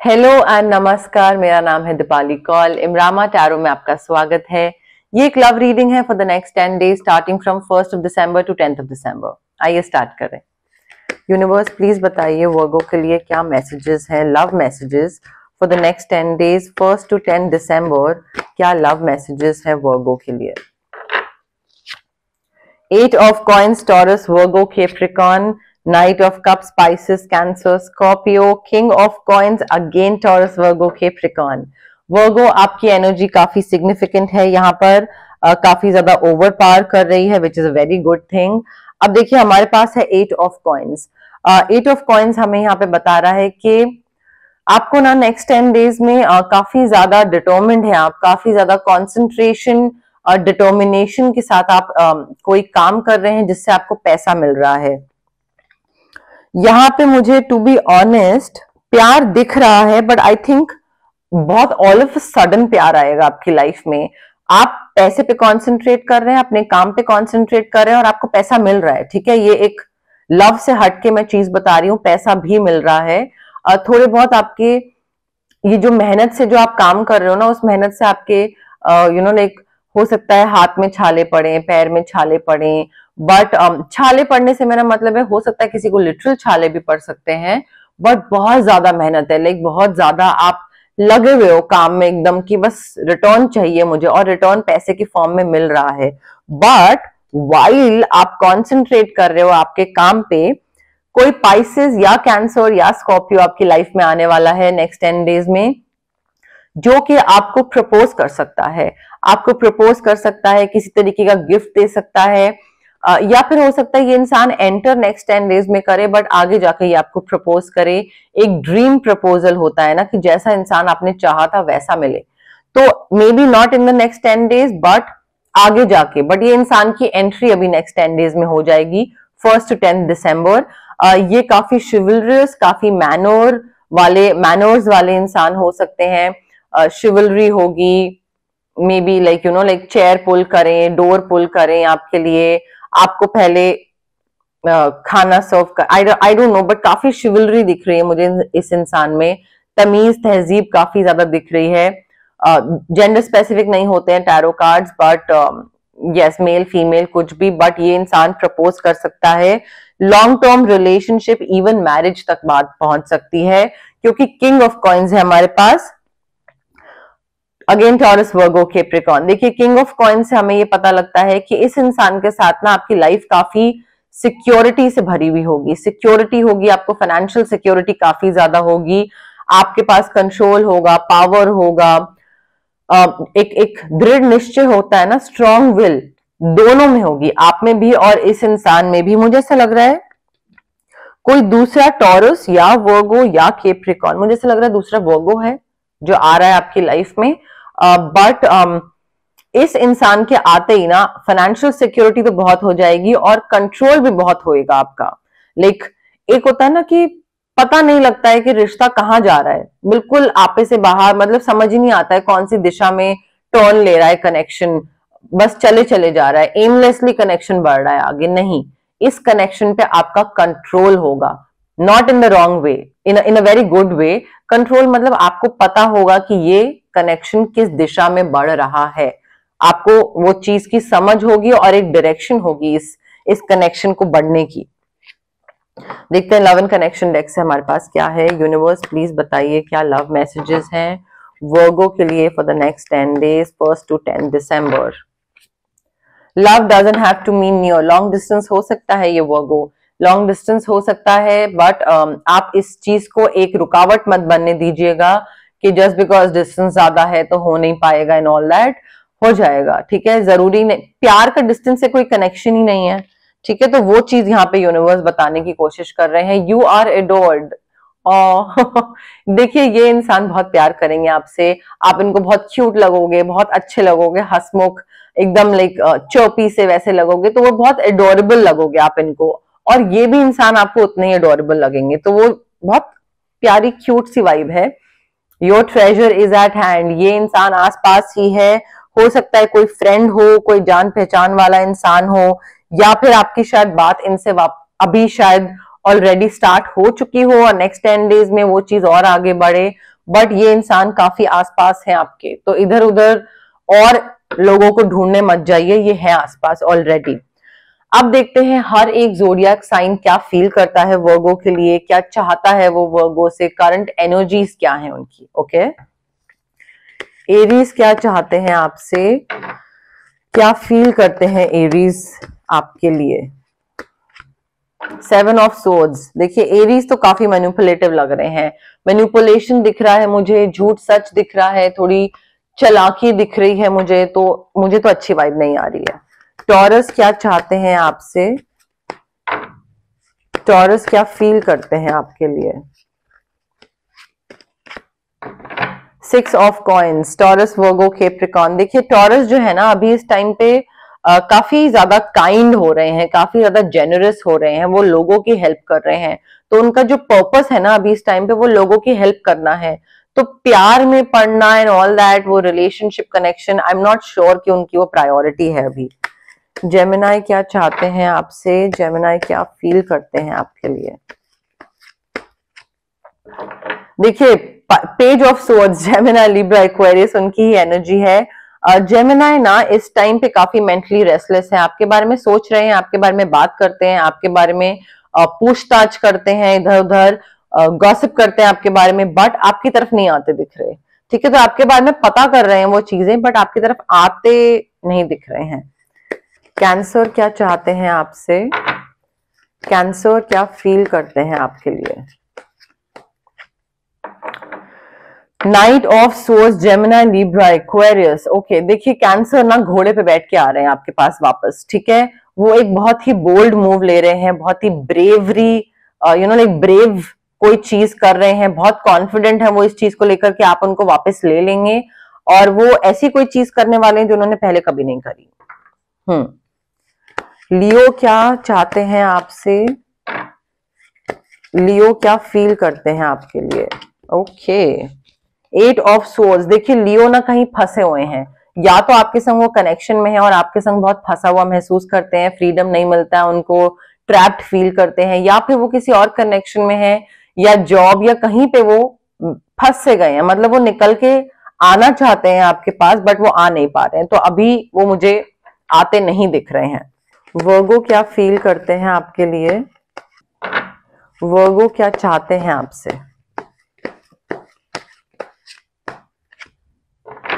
Hello and नमस्कार, मेरा नाम है दीपाली कौल। इमरामा टैरो में आपका स्वागत है। ये एक लव रीडिंग है for the next ten days starting from first of December to tenth of December आइए स्टार्ट करें। यूनिवर्स प्लीज़ बताइए वर्गो के लिए क्या मैसेजेस हैं love messages for the next ten days first to ten December क्या love messages है Virgo के लिए? Eight of coins Taurus Virgo Capricorn Knight of Cups, Pisces, Cancer, Scorpio, King of Coins, again Taurus, Virgo, Capricorn. Virgo आपकी energy काफ़ी significant है। यहाँ पर uh, काफ़ी ज़्यादा ओवर पावर कर रही है which is a very good thing अब देखिए हमारे पास है eight of coins eight of coins हमें यहाँ पे बता रहा है कि आपको ना नेक्स्ट टेन डेज़ में uh, काफ़ी ज़्यादा डिटर्मिंड है आप काफ़ी ज़्यादा कॉन्सेंट्रेशन और डिटर्मिनेशन के साथ आप uh, कोई काम कर रहे हैं जिससे आपको पैसा मिल रहा है। यहाँ पे मुझे टू बी ऑनेस्ट प्यार दिख रहा है बट आई थिंक बहुत ऑल ऑफ़ सडन प्यार आएगा आपकी लाइफ में। आप पैसे पे कंसंट्रेट कर रहे हैं, अपने काम पे कंसंट्रेट कर रहे हैं और आपको पैसा मिल रहा है, ठीक है? ये एक लव से हटके मैं चीज़ बता रही हूँ, पैसा भी मिल रहा है। थोड़े बहुत आपके, ये जो मेहनत से जो आप काम कर रहे हो ना, उस मेहनत से आपके यू नो लाइक हो सकता है हाथ में छाले पड़े, पैर में छाले पड़े बट um, छाले पड़ने से मेरा मतलब है हो सकता है किसी को लिटरल छाले भी पड़ सकते हैं बट बहुत ज़्यादा मेहनत है लाइक बहुत ज़्यादा आप लगे हुए हो काम में एकदम कि बस रिटर्न चाहिए मुझे और रिटर्न पैसे की फॉर्म में मिल रहा है। बट वाइल आप कॉन्सेंट्रेट कर रहे हो आपके काम पे कोई पाइसिस या कैंसर या स्कॉर्पियो आपकी लाइफ में आने वाला है नेक्स्ट टेन डेज़ में जो कि आपको प्रपोज कर सकता है। आपको प्रपोज कर सकता है किसी तरीके का गिफ्ट दे सकता है या फिर हो सकता है ये इंसान एंटर नेक्स्ट टेन डेज़ में करे बट आगे जाके ये आपको प्रपोज करे। एक ड्रीम प्रपोजल होता है ना कि जैसा इंसान आपने चाहा था वैसा मिले। तो maybe not in the next ten days but आगे जाके बट ये इंसान की एंट्री अभी नेक्स्ट टेन डेज़ में हो जाएगी फ़र्स्ट टू टेंथ दिसंबर ये काफ़ी शिवलरियस काफ़ी मैनोर वाले मैनोर्स वाले इंसान हो सकते हैं। शिवलरी uh, होगी maybe like you know like chair pull करें डोर पुल करें आपके लिए। आपको पहले खाना सर्व कर आई डोंट नो बट काफ़ी शिवलरी दिख रही है मुझे इस इंसान में। तमीज तहजीब काफ़ी ज़्यादा दिख रही है। जेंडर uh, स्पेसिफिक नहीं होते हैं tarot cards but yes male female कुछ भी बट ये इंसान प्रपोज कर सकता है। Long term relationship even marriage तक बात पहुँच सकती है क्योंकि किंग ऑफ़ कॉइन्स है हमारे पास। अगेन टॉरस वर्गो केप्रिकॉन देखिए किंग ऑफ़ कॉइन से हमें ये पता लगता है कि इस इंसान के साथ ना आपकी लाइफ काफ़ी सिक्योरिटी से भरी हुई होगी। सिक्योरिटी होगी, आपको फाइनेंशियल सिक्योरिटी काफ़ी ज़्यादा होगी। आपके पास कंट्रोल होगा पावर होगा। एक एक दृढ़ निश्चय होता है ना स्ट्रॉन्ग विल दोनों में होगी। आप में भी और इस इंसान में भी। मुझे ऐसा लग रहा है, कोई दूसरा टॉरस या वर्गो या केप्रिकॉन मुझे ऐसा लग रहा है दूसरा वर्गो है जो आ रहा है आपकी लाइफ में। बट uh, um, इस इंसान के आते ही ना फाइनेंशियल सिक्योरिटी तो बहुत हो जाएगी और कंट्रोल भी बहुत होएगा आपका। लाइक एक होता है ना कि पता नहीं लगता है कि रिश्ता कहाँ जा रहा है। बिल्कुल आपे से बाहर मतलब समझ ही नहीं आता है कौन सी दिशा में टर्न ले रहा है कनेक्शन बस चले चले जा रहा है एमलेसली कनेक्शन बढ़ रहा है आगे। नहीं इस कनेक्शन पे आपका कंट्रोल होगा। Not in the wrong way in in a very good way control मतलब आपको पता होगा कि ये कनेक्शन किस दिशा में बढ़ रहा है। आपको वो चीज़ की समझ होगी और एक डायरेक्शन होगी इस इस कनेक्शन को बढ़ने की। देखते हैं लव एंड कनेक्शन डेक से हमारे पास क्या है। यूनिवर्स प्लीज़ बताइए क्या लव मैसेजेस हैं। वर्गो के लिए for the next ten days first to ten December love doesn't have to mean new long distance हो सकता है ये वर्गो लॉन्ग डिस्टेंस हो सकता है बट um, आप इस चीज़ को एक रुकावट मत बनने दीजिएगा कि जस्ट बिकॉज़ डिस्टेंस ज़्यादा है तो हो नहीं पाएगा इन ऑल दैट हो जाएगा ठीक है? ज़रूरी नहीं प्यार का डिस्टेंस से कोई कनेक्शन ही नहीं है ठीक है? तो वो चीज़ यहाँ पे यूनिवर्स बताने की कोशिश कर रहे हैं। यू आर एडोर्ड देखिए ये इंसान बहुत प्यार करेंगे आपसे। आप इनको बहुत क्यूट लगोगे बहुत अच्छे लगोगे हसमुख एकदम लाइक चौपी से वैसे लगोगे तो वो बहुत एडोरेबल लगोगे आप इनको। और ये भी इंसान आपको उतने ही अडोरेबल लगेंगे। तो वो बहुत प्यारी क्यूट सी वाइब है। Your treasure is at hand ये इंसान आसपास ही है। हो सकता है कोई फ्रेंड हो, कोई जान पहचान वाला इंसान हो, या फिर आपकी शायद बात इनसे अभी शायद ऑलरेडी स्टार्ट हो चुकी हो और नेक्स्ट टेन डेज़ में वो चीज़ और आगे बढ़े। बट ये इंसान काफ़ी आसपास है आपके। तो इधर उधर और लोगों को ढूँढने मत जाइए। ये है आसपास ऑलरेडी अब देखते हैं हर एक जोडियाक साइन क्या फील करता है वर्गो के लिए, क्या चाहता है वो वर्गो से करंट एनर्जीज क्या है उनकी ओके एरीज क्या चाहते हैं आपसे? क्या फील करते हैं एरीज आपके लिए? सेवन ऑफ़ सोर्ड्स देखिए एरीज तो काफ़ी मैन्युपुलेटिव लग रहे हैं। मैन्युपुलेशन दिख रहा है मुझे, झूठ सच दिख रहा है, थोड़ी चलाकी दिख रही है मुझे तो मुझे तो अच्छी वाइब नहीं आ रही है। टॉरस क्या चाहते हैं आपसे? टॉरस क्या फील करते हैं आपके लिए? Six of coins Taurus Virgo Capricorn देखिए टॉरस जो है ना अभी इस टाइम पे आ, काफ़ी ज़्यादा काइंड हो रहे हैं काफ़ी ज़्यादा जेनरस हो रहे हैं वो लोगों की हेल्प कर रहे हैं। तो उनका जो पर्पस है ना अभी इस टाइम पे वो लोगों की हेल्प करना है। तो प्यार में पढ़ना एंड ऑल दैट वो relationship connection I am not sure कि उनकी वो प्रायोरिटी है अभी। जेमिनाई क्या चाहते हैं आपसे? जेमिनाई क्या फील करते हैं आपके लिए? देखिए page of swords Gemini Libra Aquarius उनकी ही एनर्जी है। जेमिनाई ना, इस टाइम पे काफ़ी मेंटली रेस्टलेस है। आपके बारे में सोच रहे हैं, आपके बारे में बात करते हैं, आपके बारे में पूछताछ करते हैं इधर उधर गॉसिप करते हैं आपके बारे में बट आपकी तरफ़ नहीं आते दिख रहे। ठीक है तो आपके बारे में पता कर रहे हैं वो चीज़ें बट आपकी तरफ़ आते नहीं दिख रहे हैं। कैंसर क्या चाहते हैं आपसे? कैंसर क्या फील करते हैं आपके लिए? Knight of swords, Gemini, Libra, Aquarius. Okay, देखिए, कैंसर ना घोड़े पे बैठ के आ रहे हैं आपके पास वापस, ठीक है? वो एक बहुत ही बोल्ड मूव ले रहे हैं, बहुत ही bravery you know like brave कोई चीज़ कर रहे हैं, बहुत कॉन्फिडेंट है वो इस चीज़ को लेकर के आप उनको वापस ले लेंगे, और वो ऐसी कोई चीज़ करने वाले हैं जो उन्होंने पहले कभी नहीं करी। हम्म। लियो क्या चाहते हैं आपसे? लियो क्या फील करते हैं आपके लिए? ओके एट ऑफ़ सोर्स देखिए, लियो ना कहीं फंसे हुए हैं। या तो आपके संग वो कनेक्शन में है और आपके संग बहुत फंसा हुआ महसूस करते हैं फ्रीडम नहीं मिलता है उनको ट्रैप्ड फील करते हैं, या फिर वो किसी और कनेक्शन में है, या जॉब या कहीं पे वो फंस से गए हैं। मतलब वो निकल के आना चाहते हैं आपके पास बट वो आ नहीं पा रहे हैं। तो अभी वो मुझे आते नहीं दिख रहे हैं। वर्गो क्या फील करते हैं आपके लिए? वर्गो क्या चाहते हैं आपसे?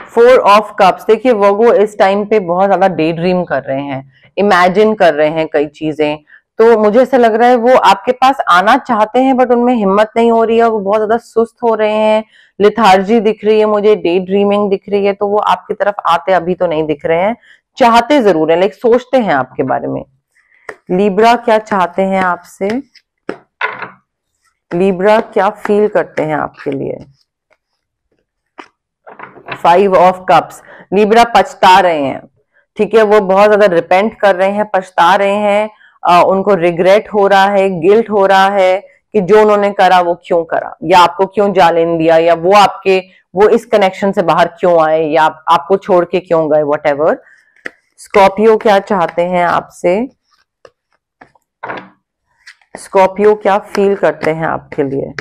फोर ऑफ़ कप्स देखिए वर्गो इस टाइम पे बहुत ज़्यादा डे ड्रीम कर रहे हैं इमेजिन कर रहे हैं कई चीज़ें। तो मुझे ऐसा लग रहा है वो आपके पास आना चाहते हैं बट उनमें हिम्मत नहीं हो रही है, वो बहुत ज़्यादा सुस्त हो रहे हैं। लिथार्जी दिख रही है, मुझे डे ड्रीमिंग दिख रही है तो वो आपकी तरफ़ आते अभी तो नहीं दिख रहे हैं। चाहते ज़रूर है लाइक सोचते हैं आपके बारे में। लिब्रा क्या चाहते हैं आपसे? लिब्रा क्या फील करते हैं आपके लिए? फाइव ऑफ़ कप्स लिब्रा पछता रहे हैं। ठीक है वो बहुत ज़्यादा रिपेंट कर रहे हैं पछता रहे हैं। आ, उनको रिग्रेट हो रहा है गिल्ट हो रहा है कि जो उन्होंने करा वो क्यों करा? या आपको क्यों जालिन दिया? या वो आपके वो इस कनेक्शन से बाहर क्यों आए? या आप, आपको छोड़ के क्यों गए? वट स्कॉर्पियो क्या चाहते हैं आपसे? स्कॉर्पियो क्या फील करते हैं आपके लिए?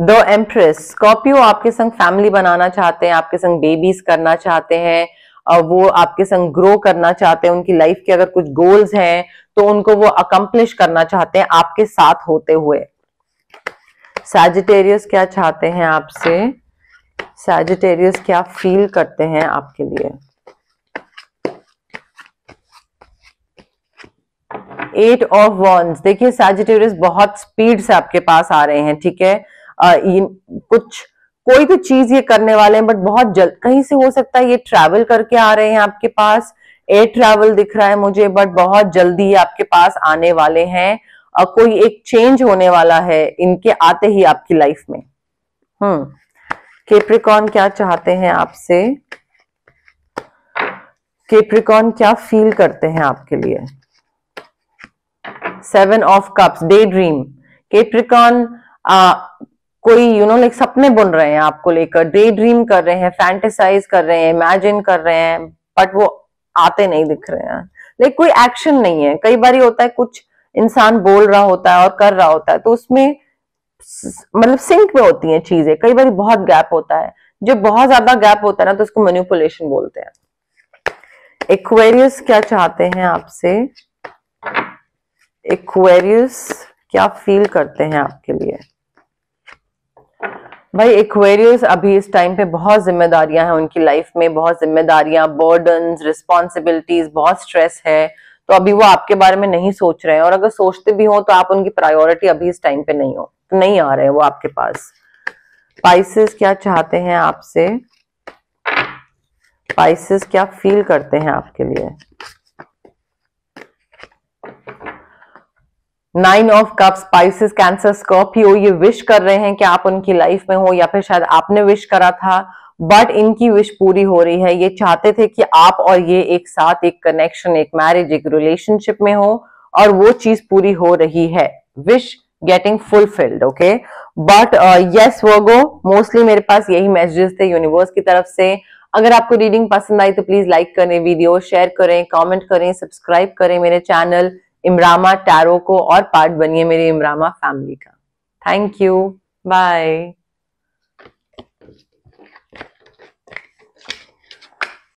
द एम्प्रेस स्कॉर्पियो आपके संग फैमिली बनाना चाहते हैं, आपके संग बेबीज करना चाहते हैं और वो आपके संग ग्रो करना चाहते हैं, उनकी लाइफ के अगर कुछ गोल्स हैं तो उनको वो अकम्पलिश करना चाहते हैं आपके साथ होते हुए। सैजिटेरियस क्या चाहते हैं आपसे? सैजिटेरियस क्या फील करते हैं आपके लिए? एट ऑफ़ वॉन्स देखिए सैजिटेरियस बहुत स्पीड से आपके पास आ रहे हैं, ठीक है? कुछ, कोई भी चीज़ ये करने वाले हैं बट बहुत जल्द, कहीं से हो सकता है ये ट्रैवल करके आ रहे हैं आपके पास। एयर ट्रैवल दिख रहा है मुझे बट बहुत जल्दी आपके पास आने वाले हैं। और कोई एक चेंज होने वाला है इनके आते ही आपकी लाइफ में। हम्म। केप्रिकॉन क्या चाहते हैं आपसे? केप्रिकॉन क्या फील करते हैं आपके लिए? Seven of cups day dream Capricorn कोई यू नो लाइक सपने बुन रहे हैं आपको लेकर। डे ड्रीम कर रहे हैं फैंटेसाइज कर रहे हैं इमेजिन कर रहे हैं बट वो आते नहीं दिख रहे हैं। लाइक कोई एक्शन नहीं है। कई बार होता है, कुछ इंसान बोल रहा होता है और कर रहा होता है तो उसमें मतलब सिंक में होती हैं चीज़ें। कई बार बहुत गैप होता है। जब बहुत ज़्यादा गैप होता है ना तो उसको मैनिपुलेशन बोलते हैं। एक्वेरियस क्या चाहते हैं आपसे? एक्वेरियस क्या फील करते हैं आपके लिए? भाई एक्वेरियस अभी इस टाइम पे बहुत जिम्मेदारियाँ हैं उनकी लाइफ में, बहुत जिम्मेदारियाँ बर्डन रिस्पॉन्सिबिलिटीज बहुत स्ट्रेस है। तो अभी वो आपके बारे में नहीं सोच रहे हैं और अगर सोचते भी हो तो आप उनकी प्रायोरिटी अभी इस टाइम पे नहीं हो। तो नहीं आ रहे हैं वो आपके पास। पाइसिस क्या चाहते हैं आपसे? पाइसिस क्या फील करते हैं आपके लिए? Nine of cup Pisces Cancer Scorpio ये विश कर रहे हैं कि आप उनकी लाइफ में हो या फिर शायद आपने विश करा था बट इनकी विश पूरी हो रही है। ये चाहते थे कि आप और ये एक साथ एक कनेक्शन एक मैरिज एक रिलेशनशिप में हो और वो चीज़ पूरी हो रही है। Wish getting fulfilled okay but yes Virgo mostly मेरे पास यही मैसेजेस थे यूनिवर्स की तरफ़ से। अगर आपको रीडिंग पसंद आई तो प्लीज़ लाइक करें वीडियो शेयर करें कमेंट करें सब्सक्राइब करें मेरे चैनल इमरामा टैरो को और पार्ट बनिए मेरी इमरामा फैमिली का। Thank you bye